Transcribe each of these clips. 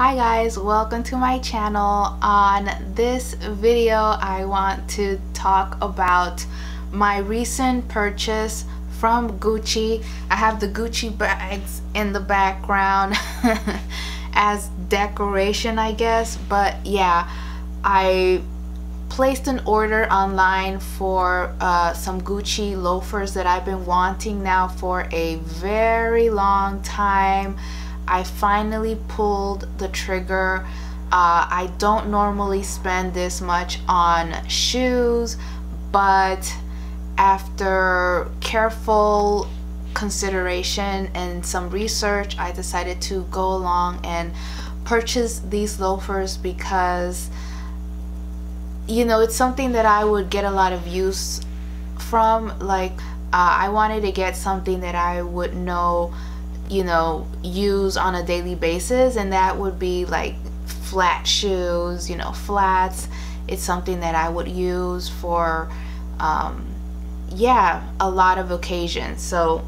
Hi guys, welcome to my channel. On this video, I want to talk about my recent purchase from Gucci. I have the Gucci bags in the background as decoration, I guess. But yeah, I placed an order online for uh, some Gucci loafers that I've been wanting now for a very long time. I finally pulled the trigger. Uh, I don't normally spend this much on shoes, but after careful consideration and some research, I decided to go along and purchase these loafers because you know it's something that I would get a lot of use from like uh, I wanted to get something that I would know you know, use on a daily basis, and that would be like flat shoes, you know, flats. It's something that I would use for, um, yeah, a lot of occasions. So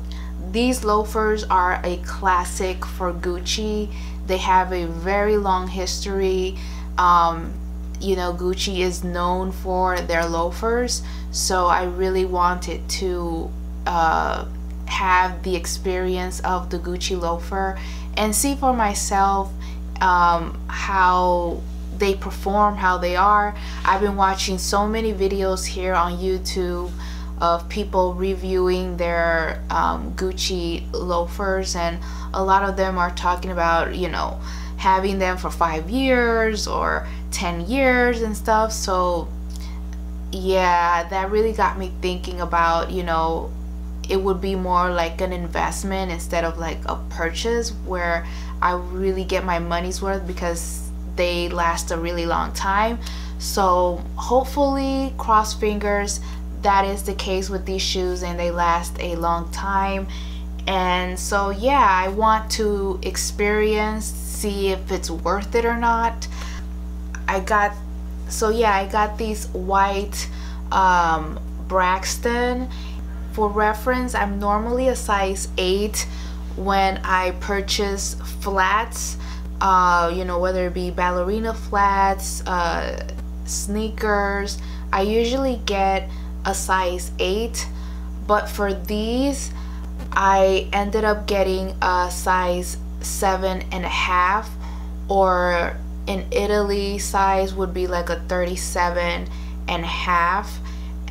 these loafers are a classic for Gucci. They have a very long history. Um, you know, Gucci is known for their loafers, so I really wanted to. Uh, have the experience of the Gucci loafer and see for myself um, how they perform, how they are. I've been watching so many videos here on YouTube of people reviewing their um, Gucci loafers and a lot of them are talking about, you know, having them for five years or 10 years and stuff. So yeah, that really got me thinking about, you know, it would be more like an investment instead of like a purchase where I really get my money's worth because they last a really long time. So hopefully, cross fingers, that is the case with these shoes and they last a long time. And so yeah, I want to experience, see if it's worth it or not. I got, so yeah, I got these white um, Brixton for reference, I'm normally a size 8 when I purchase flats, uh, you know, whether it be ballerina flats, uh, sneakers. I usually get a size 8, but for these, I ended up getting a size seven and a half, or in Italy, size would be like a 37 and a half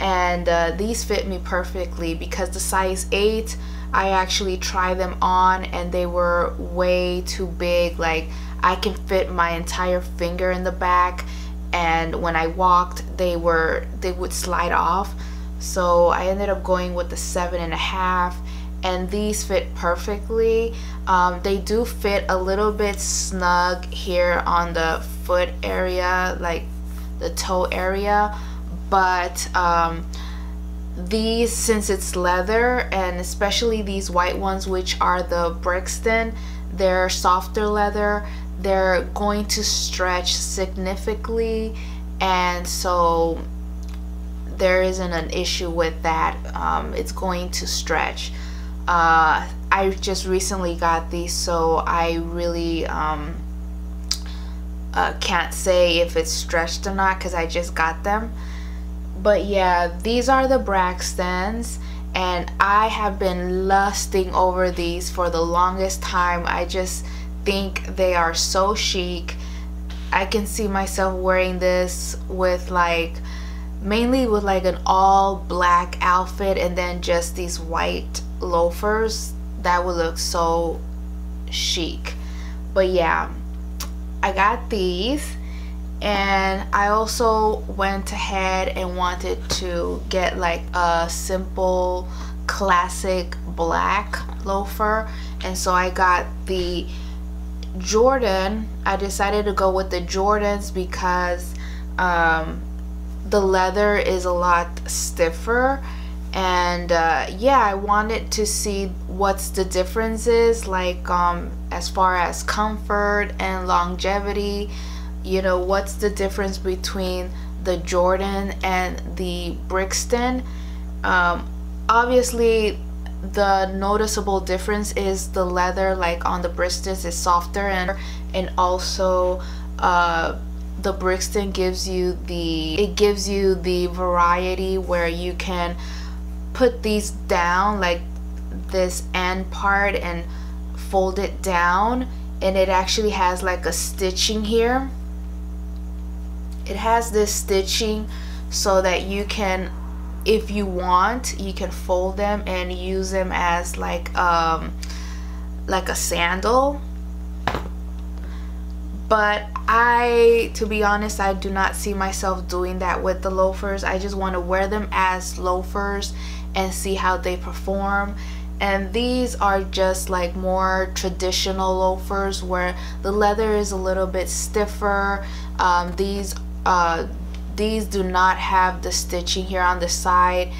and uh, these fit me perfectly because the size 8 I actually tried them on and they were way too big. Like I can fit my entire finger in the back and when I walked they were they would slide off. So I ended up going with the seven and a half and these fit perfectly. Um, they do fit a little bit snug here on the foot area like the toe area but um, these since it's leather and especially these white ones which are the Brixton they're softer leather. They're going to stretch significantly and so there isn't an issue with that. Um, it's going to stretch. Uh, I just recently got these so I really um, uh, can't say if it's stretched or not because I just got them but yeah these are the Brixtons and I have been lusting over these for the longest time. I just think they are so chic. I can see myself wearing this with like mainly with like an all black outfit and then just these white loafers. That would look so chic. But yeah I got these and I also went ahead and wanted to get like a simple classic black loafer. And so I got the Jordaan. I decided to go with the Jordaans because um, the leather is a lot stiffer. And uh, yeah I wanted to see what's the differences like um, as far as comfort and longevity you know what's the difference between the Jordaan and the Brixton? Um, obviously the noticeable difference is the leather like on the Brixtons is softer and and also uh, the Brixton gives you the it gives you the variety where you can put these down like this end part and fold it down and it actually has like a stitching here it has this stitching so that you can if you want you can fold them and use them as like um like a sandal. But I to be honest I do not see myself doing that with the loafers. I just want to wear them as loafers and see how they perform. And these are just like more traditional loafers where the leather is a little bit stiffer. Um, these uh, these do not have the stitching here on the side.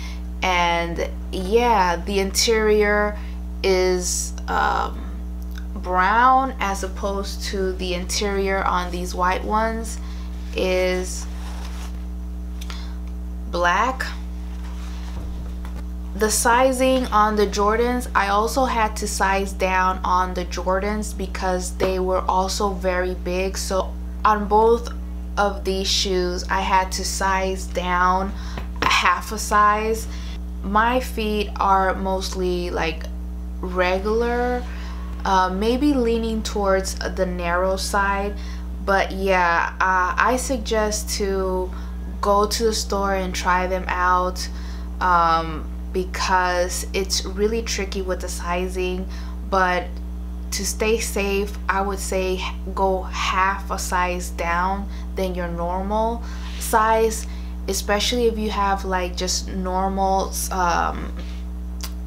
And yeah the interior is um, brown as opposed to the interior on these white ones is black. The sizing on the Jordaans I also had to size down on the Jordaans because they were also very big. So on both of these shoes I had to size down a half a size. My feet are mostly like regular uh, maybe leaning towards the narrow side but yeah uh, I suggest to go to the store and try them out um, because it's really tricky with the sizing but to stay safe I would say go half a size down than your normal size especially if you have like just normal um,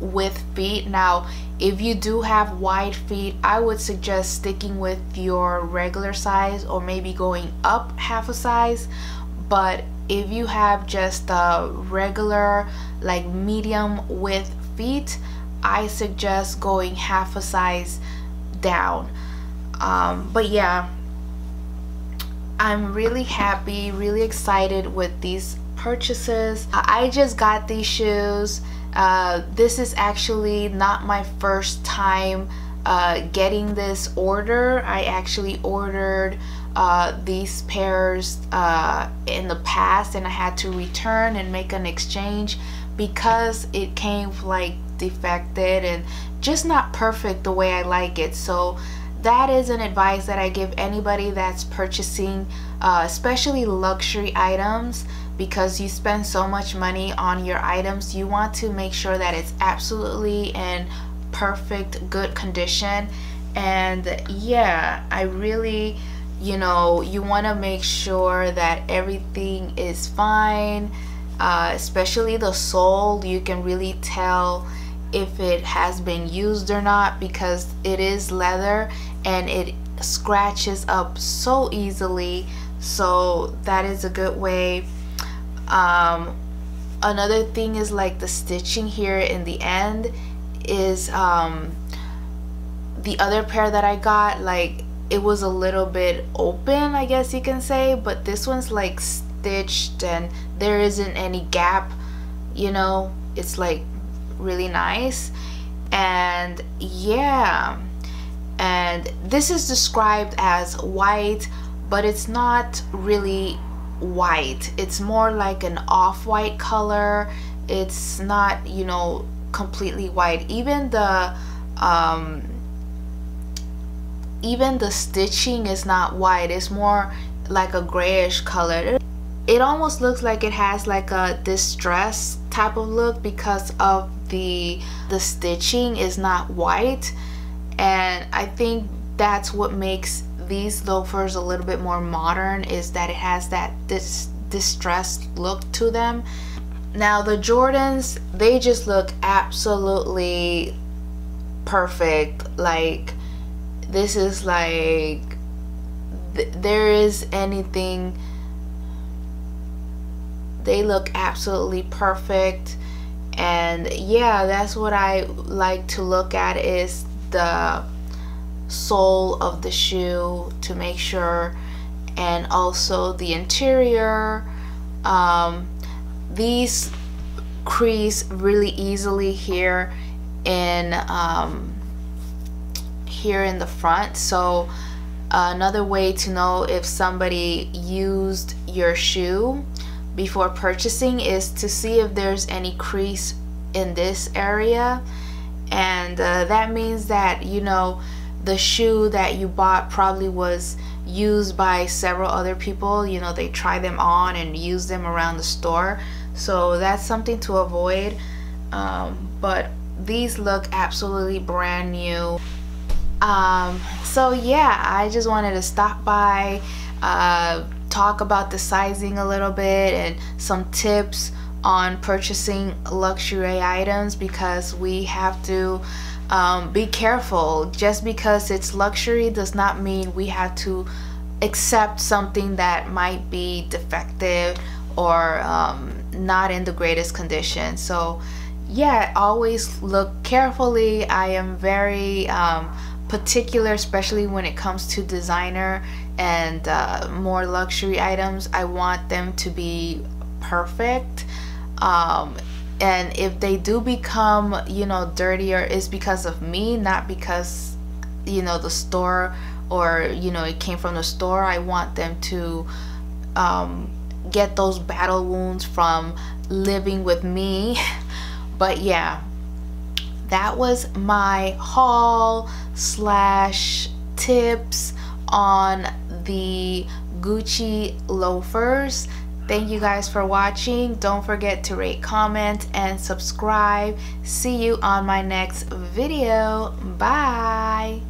with feet. Now if you do have wide feet I would suggest sticking with your regular size or maybe going up half a size. But if you have just a regular like medium width feet I suggest going half a size down. Um, but yeah I'm really happy really excited with these purchases. I just got these shoes. Uh, this is actually not my first time uh, getting this order. I actually ordered uh, these pairs uh, in the past and I had to return and make an exchange because it came like defected and just not perfect the way I like it. So that is an advice that I give anybody that's purchasing uh, especially luxury items because you spend so much money on your items you want to make sure that it's absolutely in perfect good condition. And yeah I really you know you want to make sure that everything is fine uh, especially the sole you can really tell if it has been used or not because it is leather and it scratches up so easily. So that is a good way. Um, another thing is like the stitching here in the end is um, the other pair that I got like it was a little bit open I guess you can say but this one's like stitched and there isn't any gap you know? It's like really nice. And yeah. And this is described as white but it's not really white. It's more like an off-white color. It's not you know completely white. Even the um, even the stitching is not white. It's more like a grayish color. It almost looks like it has like a distress type of look because of the the stitching is not white. And I think that's what makes these loafers a little bit more modern is that it has that this distressed look to them. Now the Jordaans they just look absolutely perfect. Like this is like th there is anything they look absolutely perfect and yeah that's what I like to look at is the sole of the shoe to make sure and also the interior. Um, these crease really easily here in um, here in the front. So another way to know if somebody used your shoe before purchasing is to see if there's any crease in this area. And uh, that means that you know the shoe that you bought probably was used by several other people. You know they try them on and use them around the store. So that's something to avoid. Um, but these look absolutely brand new. Um, so yeah I just wanted to stop by uh, talk about the sizing a little bit and some tips on purchasing luxury items because we have to um, be careful. Just because it's luxury does not mean we have to accept something that might be defective or um, not in the greatest condition. So yeah always look carefully. I am very um, particular especially when it comes to designer and uh, more luxury items I want them to be perfect. Um, and if they do become you know dirtier it's because of me not because you know the store or you know it came from the store. I want them to um, get those battle wounds from living with me. But yeah that was my haul slash tips on the Gucci loafers Thank you guys for watching. Don't forget to rate, comment, and subscribe. See you on my next video. Bye.